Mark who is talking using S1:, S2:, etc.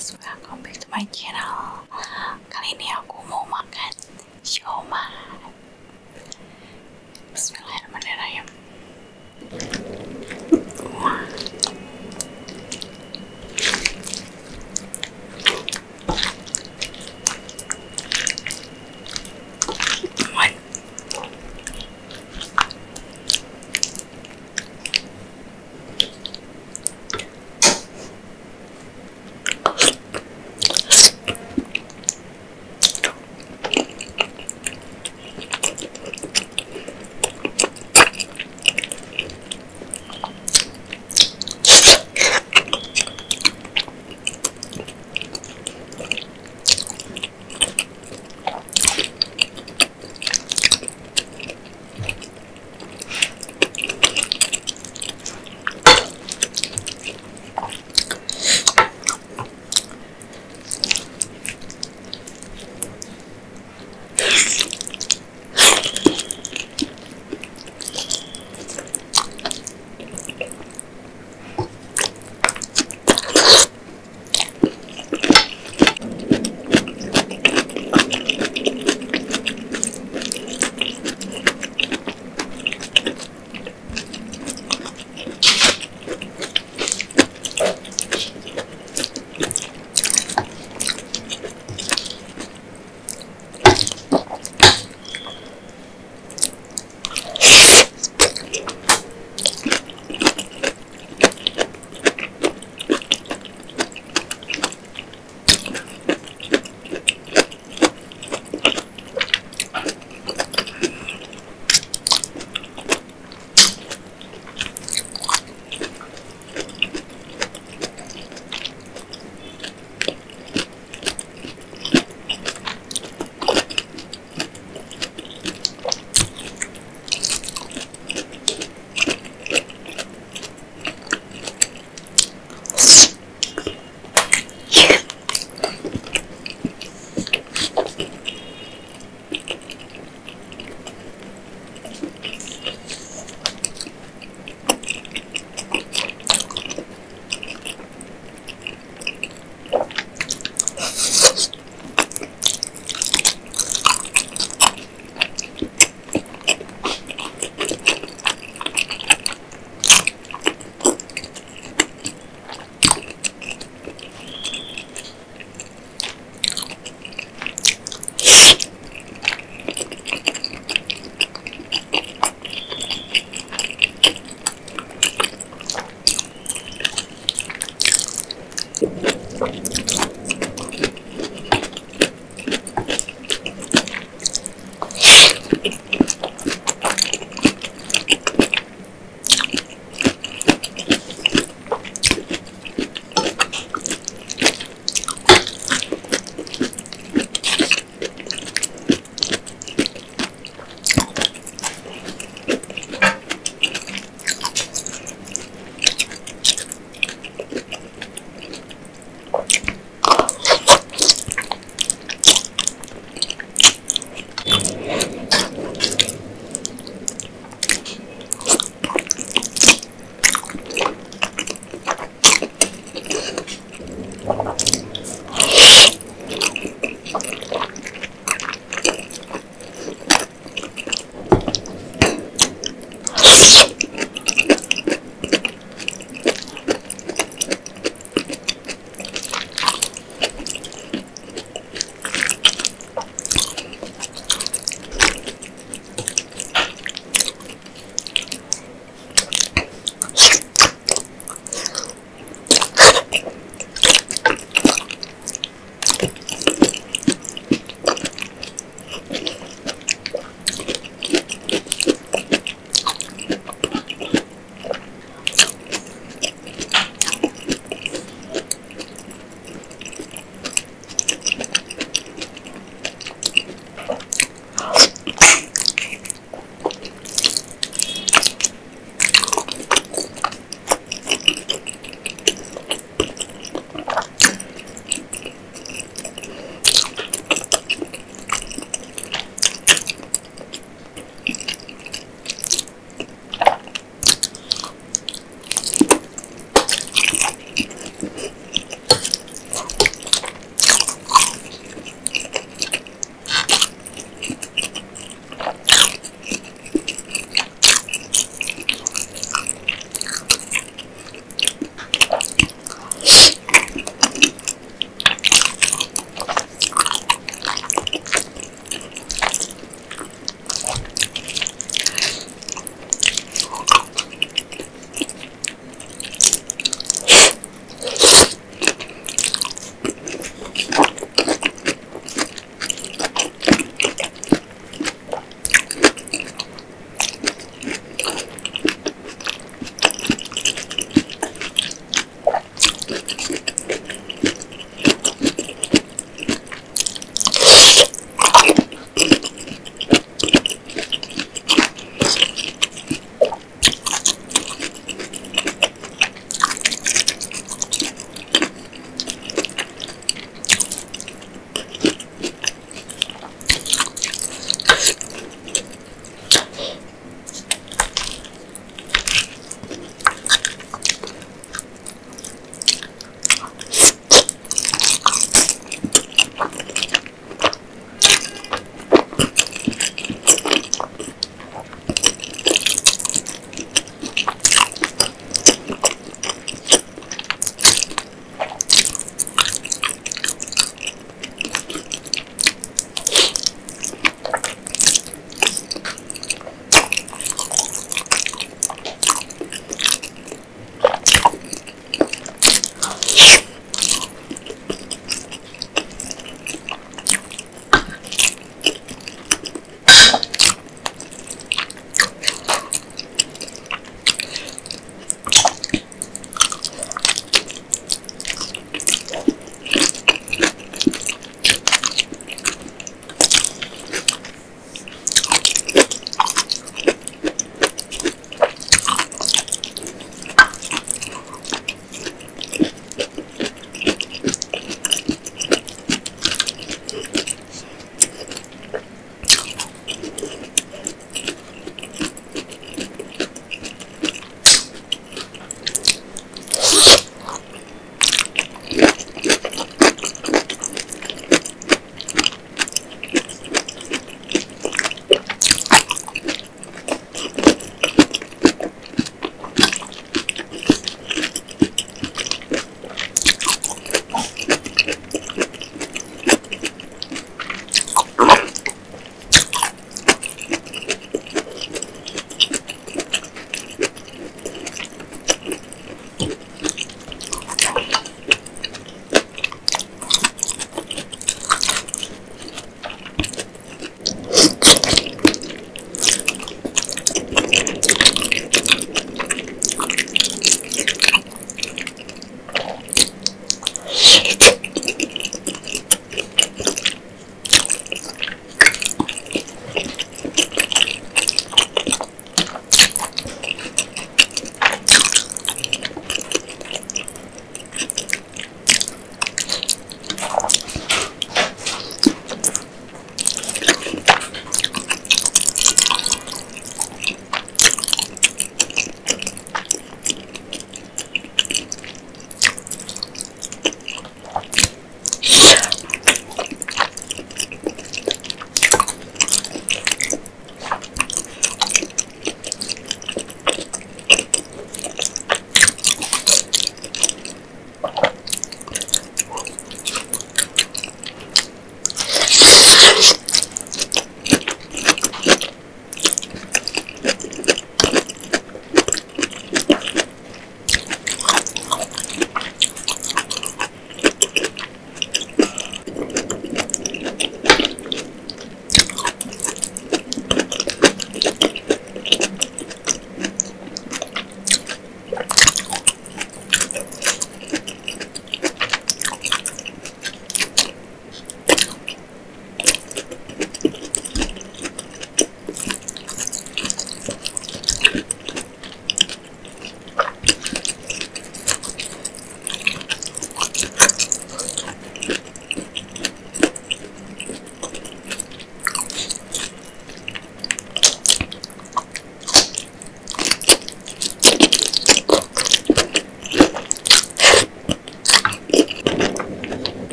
S1: guys, welcome back to my channel. Kali ini aku mau makan siomay. Bismillahirrahmanirrahim.